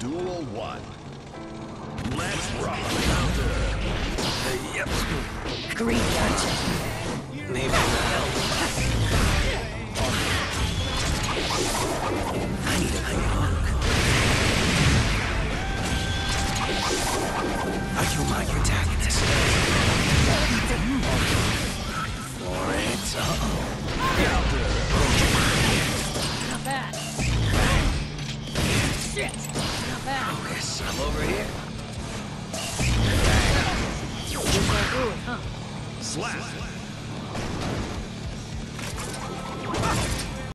Duel 1. Let's rock. Yep. Great gotcha. Maybe that'll help. I need a quick look. Are you my protagonist? For it. Uh-oh. Not bad. Shit. Not bad. Focus. I'm over here. Do it, huh? Slap.